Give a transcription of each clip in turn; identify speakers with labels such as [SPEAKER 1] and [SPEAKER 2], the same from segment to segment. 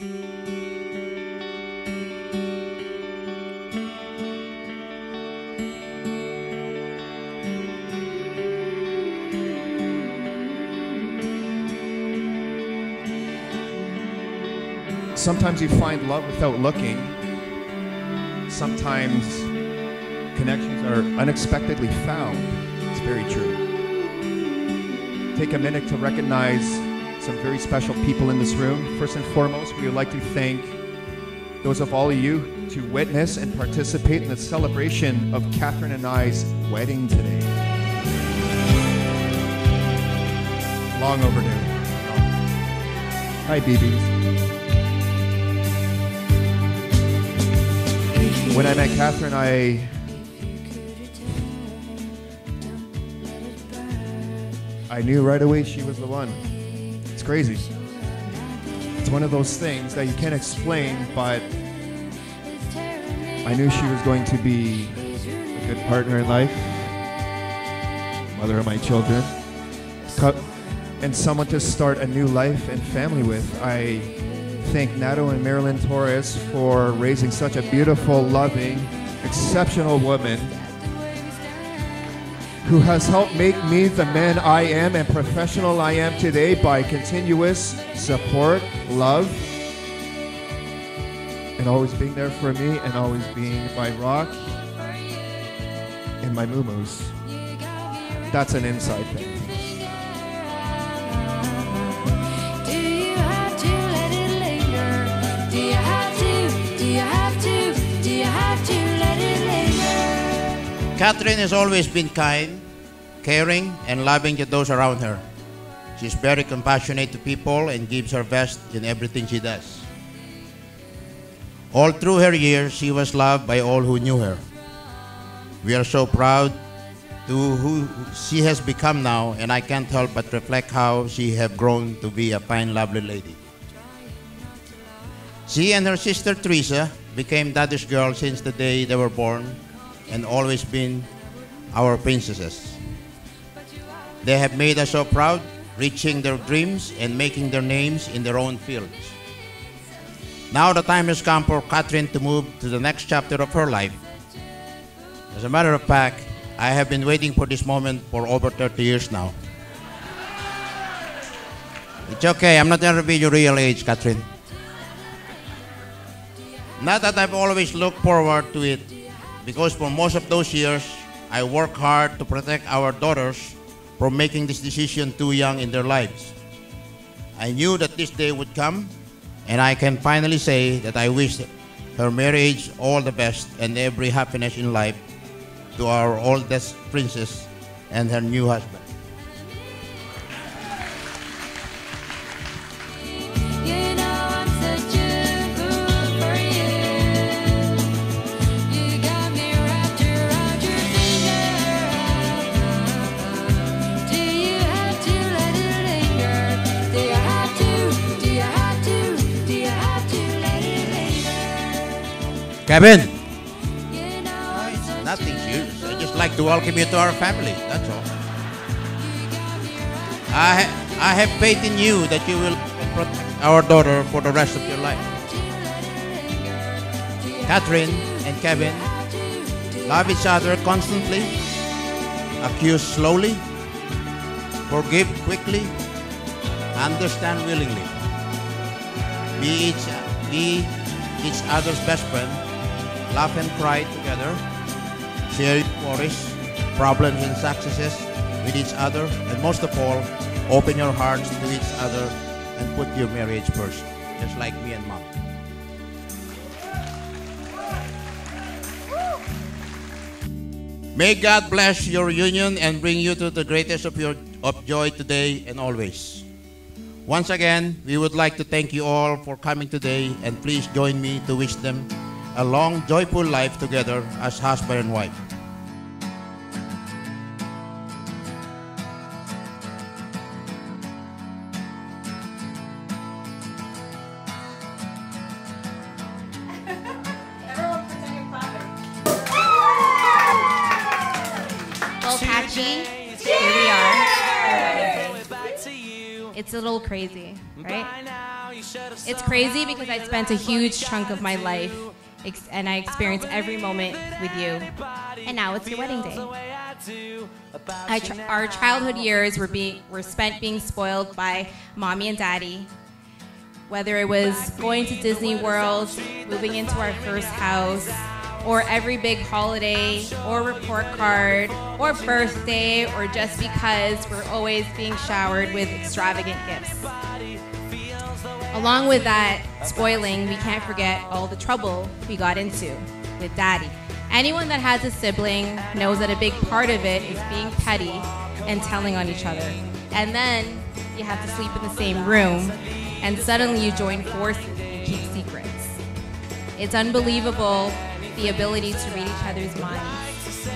[SPEAKER 1] Sometimes you find love without looking. Sometimes connections are unexpectedly found. It's very true. Take a minute to recognize some very special people in this room. First and foremost, we would like to thank those of all of you to witness and participate in the celebration of Katherine and I's wedding today. Long overdue. Hi, BBs. When I met Katherine, I I knew right away she was the one. Crazy. It's one of those things that you can't explain, but I knew she was going to be a good partner in life, mother of my children, and someone to start a new life and family with. I thank Nato and Marilyn Torres for raising such a beautiful, loving, exceptional woman who has helped make me the man I am and professional I am today by continuous support, love, and always being there for me and always being my rock and my moo-moos. That's an inside thing.
[SPEAKER 2] Do you have to let it linger? Do you have to? Do you have to? Do you have to let it linger?
[SPEAKER 3] Katherine has always been kind, caring, and loving to those around her. She's very compassionate to people and gives her best in everything she does. All through her years, she was loved by all who knew her. We are so proud to who she has become now, and I can't help but reflect how she have grown to be a fine, lovely lady. She and her sister Teresa became daddy's girl since the day they were born and always been our princesses. They have made us so proud, reaching their dreams and making their names in their own fields. Now the time has come for Katherine to move to the next chapter of her life. As a matter of fact, I have been waiting for this moment for over 30 years now. It's okay, I'm not going to reveal your real age, Katherine. Not that I've always looked forward to it, because for most of those years, I worked hard to protect our daughters from making this decision too young in their lives. I knew that this day would come, and I can finally say that I wish her marriage all the best and every happiness in life to our oldest princess and her new husband. Kevin!
[SPEAKER 2] I'm
[SPEAKER 3] Nothing serious. I just like to welcome you to our family. That's all. I, I have faith in you that you will protect our daughter for the rest of your life. Katherine and Kevin love each other constantly, accuse slowly, forgive quickly, understand willingly. Be each, be each other's best friend, laugh and cry together, share your worries, problems and successes with each other, and most of all, open your hearts to each other and put your marriage first, just like me and mom. May God bless your union and bring you to the greatest of your of joy today and always. Once again, we would like to thank you all for coming today and please join me to wish them a long, joyful life together as husband and wife.
[SPEAKER 4] Well, Patchy, here we are. it's a little crazy, right? It's crazy because I spent a huge chunk of my life ex- and I experienced every moment with you. And now it's your wedding day. Our childhood years were being were spent being spoiled by mommy and daddy. Whether it was going to Disney World, moving into our first house, or every big holiday, or report card, or birthday, or just because we're always being showered with extravagant gifts. Along with that spoiling, we can't forget all the trouble we got into with daddy. Anyone that has a sibling knows that a big part of it is being petty and telling on each other. And then you have to sleep in the same room, and suddenly you join forces and keep secrets. It's unbelievable the ability to read each other's minds.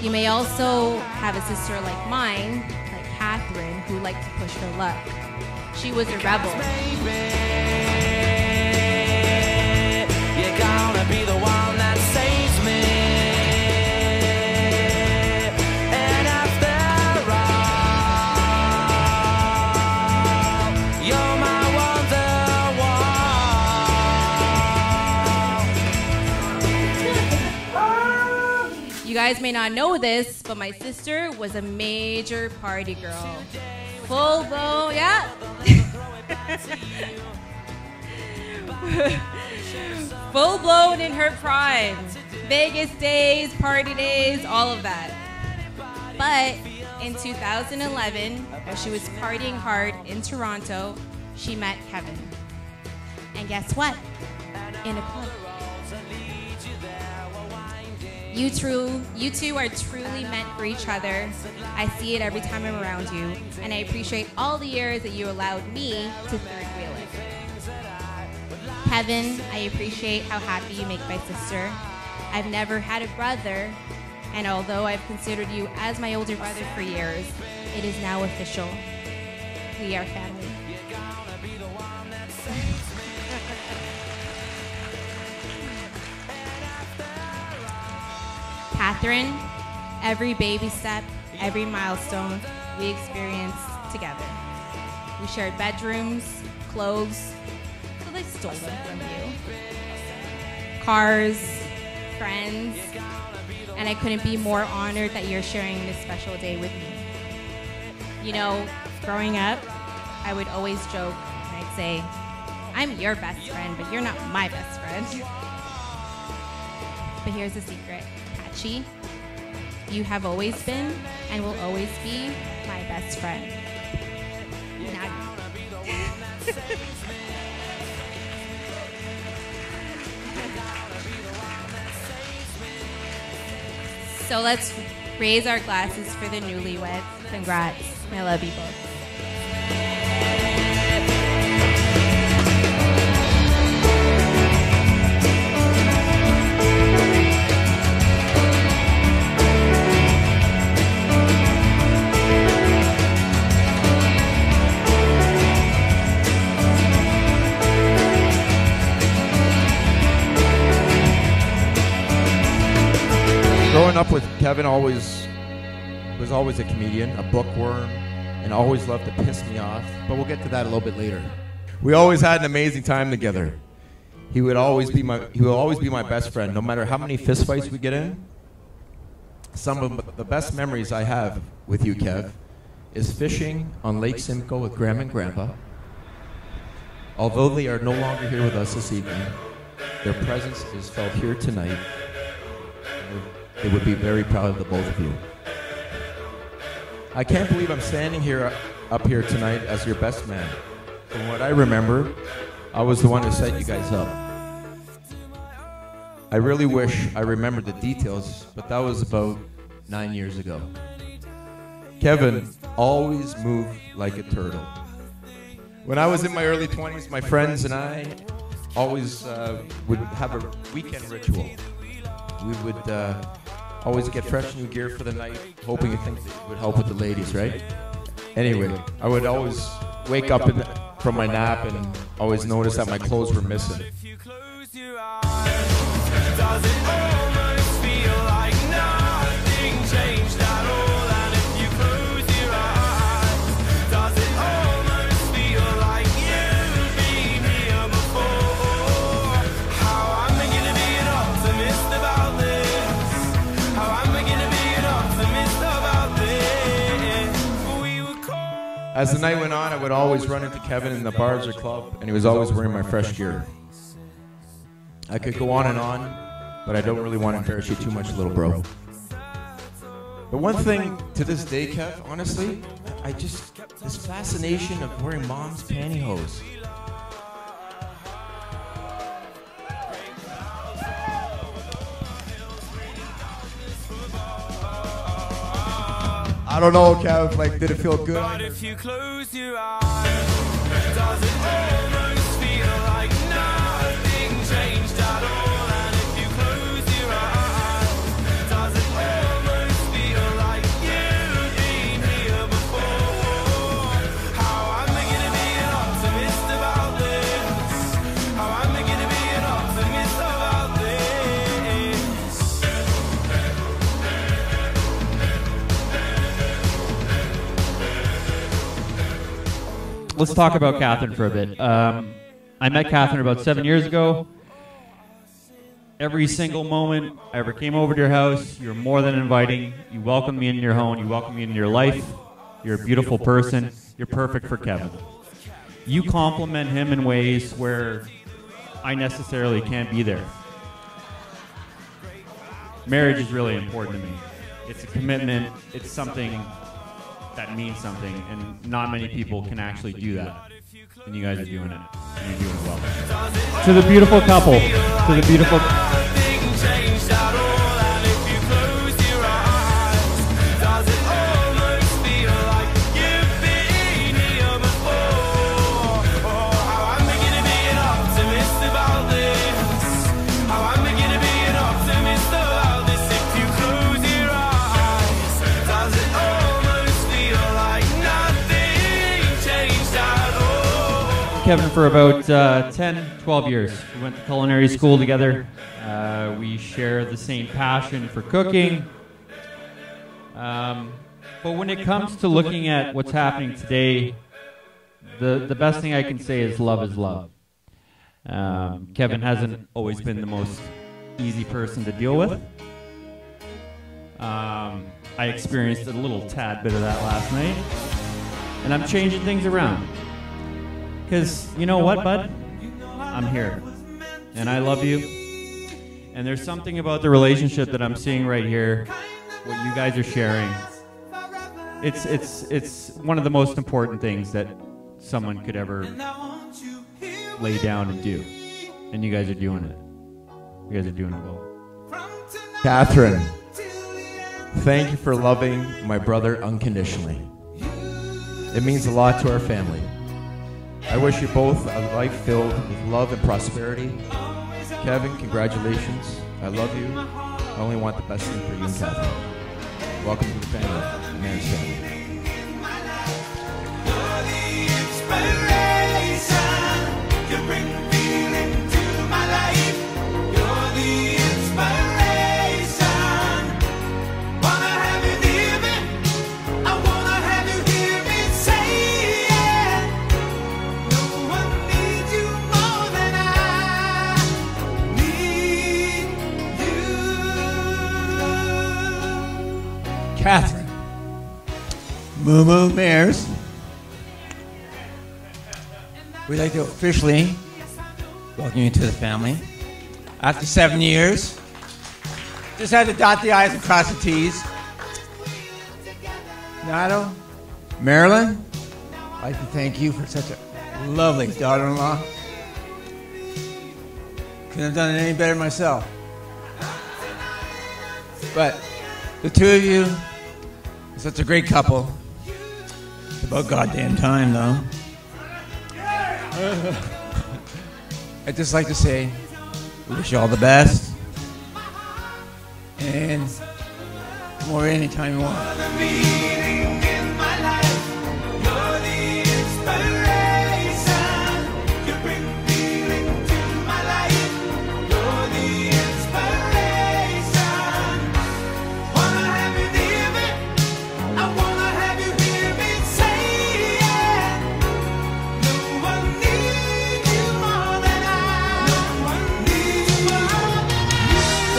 [SPEAKER 4] You may also have a sister like mine, like Katherine, who liked to push her luck. She was a rebel.
[SPEAKER 5] You're gonna be the one that saves me. And after all, you're my wonderwall.
[SPEAKER 4] You guys may not know this, but my sister was a major party girl. Full blown, yeah. Full blown in her prime. Vegas days, party days, all of that. But in 2011, as she was partying hard in Toronto, she met Kevin. And guess what? In a club. You two, you two are truly meant for each other. I see it every time I'm around you, and I appreciate all the years that you allowed me to third wheel it. Kevin, I appreciate how happy you make my sister. I've never had a brother, and although I've considered you as my older brother for years, it is now official. We are family. Katherine, every baby step, every milestone we experienced together. We shared bedrooms, clothes, so they stole them from you. Cars, friends, and I couldn't be more honored that you're sharing this special day with me. You know, growing up, I would always joke and I'd say, I'm your best friend, but you're not my best friend. But here's the secret Patchy, you have always been and will always be my best friend. So let's raise our glasses for the newlyweds. Congrats. I love you both.
[SPEAKER 6] Kevin always was always a comedian, a bookworm, and always loved to piss me off. But we'll get to that a little bit later. We always had an amazing time together. He would always be my he will always be my best friend, no matter how many fistfights we get in. Some of the best memories I have with you, Kev, is fishing on Lake Simcoe with Grandma and Grandpa. Although they are no longer here with us this evening, their presence is felt here tonight. They would be very proud of the both of you. I can't believe I'm standing here up here tonight as your best man. From what I remember, I was the one who set you guys up. I really wish I remembered the details, but that was about nine years ago. Kevin always moved like a turtle. When I was in my early 20s, my friends and I always uh, would have a weekend ritual. We would uh, always get fresh new gear for the night, hoping it would help with the ladies, right? Anyway, I would always wake up in, from my nap and always notice that my clothes were missing. As the night went on, I would always run into Kevin in the bars or club, and he was always wearing my fresh gear. I could go on and on, but I don't really want to embarrass you too much, little bro. But one thing to this day, Kev, honestly, I just this fascination of wearing mom's pantyhose.
[SPEAKER 1] I don't know, Kev. Like, did it feel good?
[SPEAKER 7] Let's talk about Katherine for a bit. Um, I met Katherine about seven years ago. Every single moment I ever came over to your house, you're more than inviting. You welcomed me into your home. You welcomed me into your life. You're a beautiful person. You're perfect for Kevin. You compliment him in ways where I necessarily can't be there. Marriage is really important to me. It's a commitment. It's something that means something, and not many people can actually do that. And you guys are doing it. And you're doing it well. To the beautiful couple, to the beautiful. Kevin for about uh, 10, 12 years. We went to culinary school together. Uh, we share the same passion for cooking. Um, but when it comes to looking at what's happening today, the, the best thing I can say is love is love. Um, Kevin hasn't always been the most easy person to deal with. Um, I experienced a little tad bit of that last night, and I'm changing things around. Because you know what, bud? I'm here. And I love you. And there's something about the relationship that I'm seeing right here, what you guys are sharing. It's, it's, it's one of the most important things that someone could ever lay down and do. And you guys are doing it. You guys are doing it well.
[SPEAKER 6] Katherine, thank you for loving my brother unconditionally. It means a lot to our family. I wish you both a life filled with love and prosperity. Kevin, congratulations. I love you. I only want the best thing for you and Katherine. Welcome to the family, Man's family.
[SPEAKER 5] Like to officially welcome you to the family. After seven years, just had to dot the I's and cross the T's. Nato, Marilyn, I'd like to thank you for such a lovely daughter in law. Couldn't have done it any better myself. But the two of you, such a great couple. It's about goddamn time, though. I'd just like to say, wish you all the best. And more anytime you want.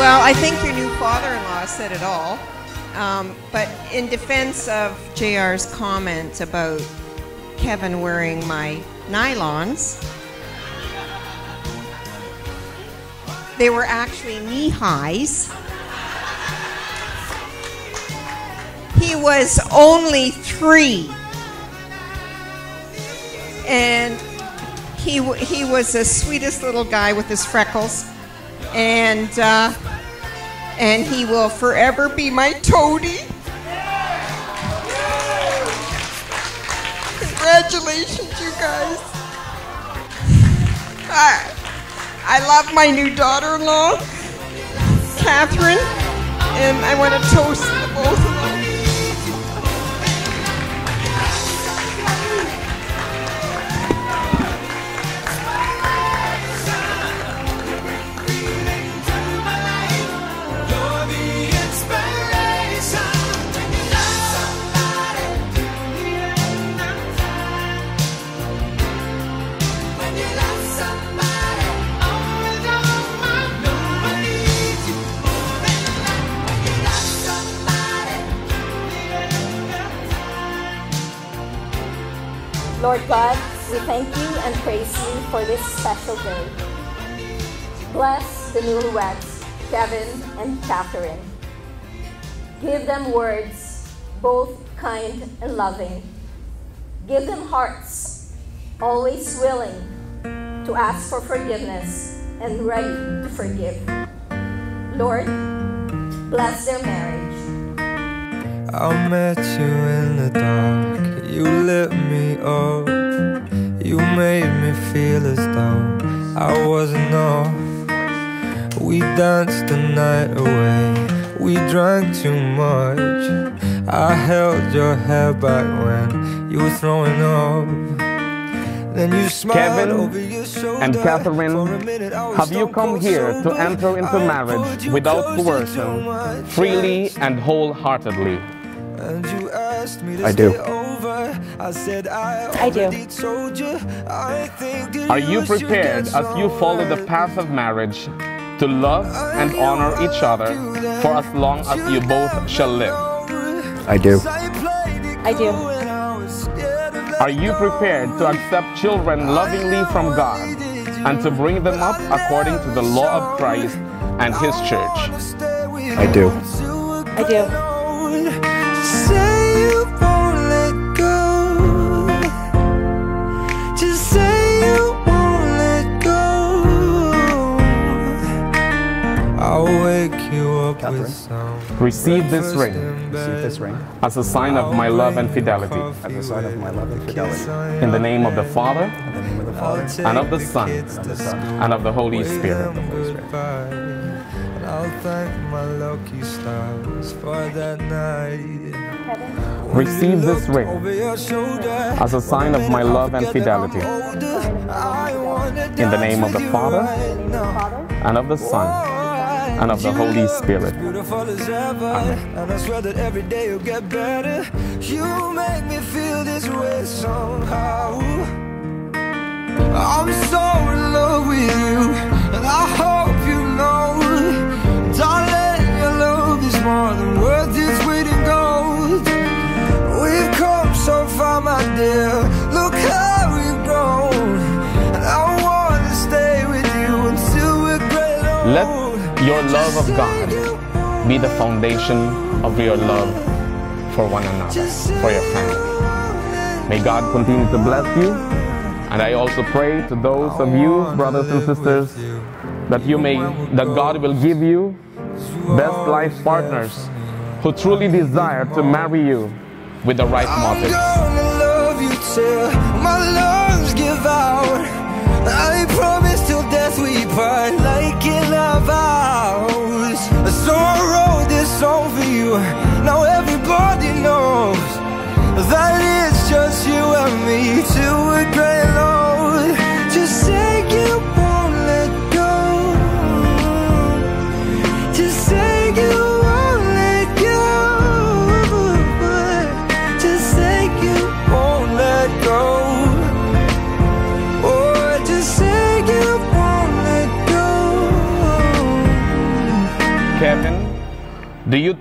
[SPEAKER 8] Well, I think your new father-in-law said it all. Um, but in defense of JR's comment about Kevin wearing my nylons. They were actually knee highs. He was only three. And he, he was the sweetest little guy with his freckles. And, uh, and he will forever be my toady. Congratulations, you guys. I, I love my new daughter in law, Katherine, and I want to toast the both
[SPEAKER 9] Lord God, we thank you and praise you for this special day. Bless the newlyweds, Kevin and Katherine. Give them words, both kind and loving. Give them hearts, always willing to ask for forgiveness and ready to forgive. Lord, bless their marriage.
[SPEAKER 10] I met you in the dark, you lit me up. You made me feel as though I wasn't off. We danced the night away, we drank too much. I held your hair back when you were throwing up. Then you smiled
[SPEAKER 11] Kevin
[SPEAKER 10] over your shoulder.
[SPEAKER 11] and Katherine,
[SPEAKER 10] For a minute I was
[SPEAKER 11] have you come here to enter into marriage without coercion, freely and wholeheartedly?
[SPEAKER 10] And you asked me to
[SPEAKER 11] I do.
[SPEAKER 10] Stay over. I said I
[SPEAKER 9] I do.
[SPEAKER 10] told you. I think
[SPEAKER 11] Are you prepared
[SPEAKER 10] get
[SPEAKER 11] as you follow the path of marriage to love and honor each other for as long as you both shall live?
[SPEAKER 6] I do.
[SPEAKER 9] I do.
[SPEAKER 11] Are you prepared to accept children lovingly from God and to bring them up according to the law of Christ and His church?
[SPEAKER 6] I do.
[SPEAKER 9] I do.
[SPEAKER 10] I'll wake you up with sound.
[SPEAKER 11] Receive this ring
[SPEAKER 6] Receive this ring
[SPEAKER 11] as a sign of my love and fidelity.
[SPEAKER 6] as a sign of my love and fidelity.
[SPEAKER 11] In the name of the Father,
[SPEAKER 6] In the name of the Father,
[SPEAKER 11] and of the Son,
[SPEAKER 6] and of the Son,
[SPEAKER 11] and of the Holy Spirit.
[SPEAKER 10] And I'll thank my lucky stars for that night.
[SPEAKER 11] Receive this ring
[SPEAKER 10] Over your shoulder.
[SPEAKER 11] as a sign of my love and fidelity.
[SPEAKER 10] In
[SPEAKER 11] In the name of the Father, and of the Son, and of the Holy Spirit.
[SPEAKER 10] Beautiful as ever, and I swear that every day you'll get better. You make me feel this way somehow. I'm so in love with you, and I hope your love
[SPEAKER 11] of God be the foundation of your love for one another, for your family. May God continue to bless you. And I also pray to those of you, brothers and sisters, that you may, that God will give you best life partners who truly desire to marry you with the right motives.
[SPEAKER 10] gonna love you till my lungs give out. I promise till death we part,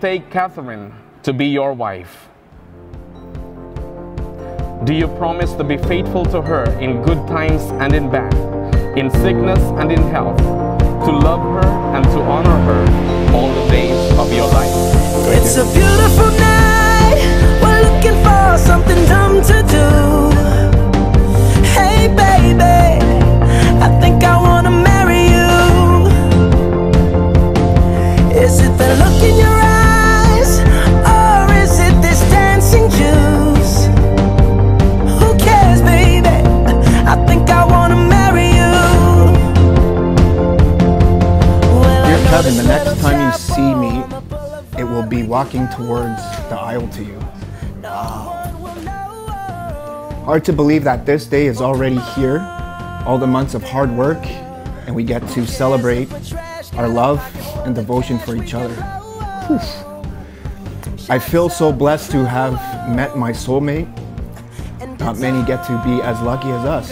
[SPEAKER 11] take Katherine to be your wife? Do you promise to be faithful to her in good times and in bad, in sickness and in health, to love her and to
[SPEAKER 12] walking towards the aisle to you. Hard to believe that this day is already here, all the months of hard work, and we get to celebrate our love and devotion for each other. Whew. I feel so blessed to have met my soulmate. Not many get to be as lucky as us.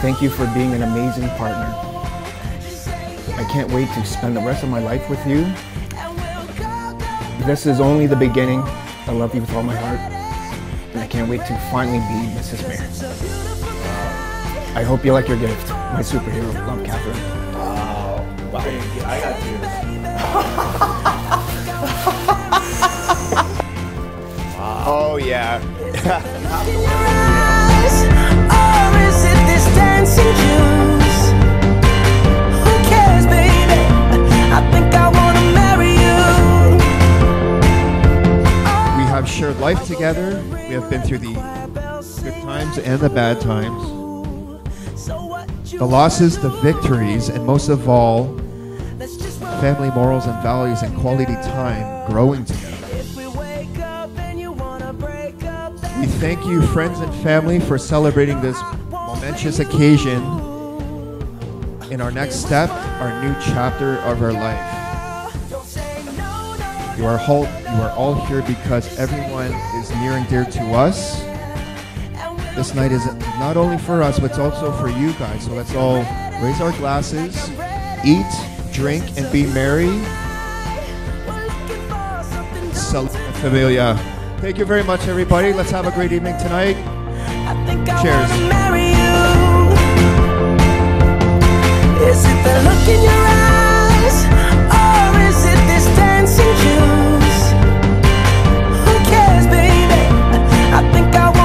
[SPEAKER 12] Thank you for being an amazing partner. I can't wait to spend the rest of my life with you. This is only the beginning. I love you with all my heart. And I can't wait to finally be Mrs. Mayor. I hope you like your gift. My superhero. Love, Katherine.
[SPEAKER 13] Wow. I got
[SPEAKER 1] Oh yeah. Life together. We have been through the good times and the bad times. The losses, the victories, and most of all, family morals and values and quality time growing together. We thank you, friends and family, for celebrating this momentous occasion in our next step, our new chapter of our life. You are all, you are all here because everyone is near and dear to us. This night is not only for us, but it's also for you guys. So let's all raise our glasses, eat, drink, and be merry. Salute familia. Thank you very much, everybody. Let's have a great evening tonight. Cheers.
[SPEAKER 14] I think I wanna